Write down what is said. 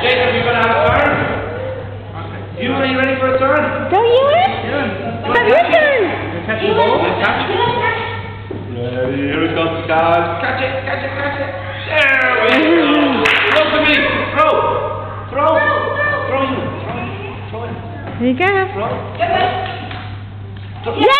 Jacob, you gonna have a turn? Okay. You, are you ready for a turn? Don't you want? Yeah. It's your turn. You catch the ball? You catch it? Ready, here it comes, guys. Catch it, catch it, catch it. There we go. Throw to me. Throw. Throw. Throw you. Throw it. Throw it. There you go. Throw. Yes. Throw. Yeah!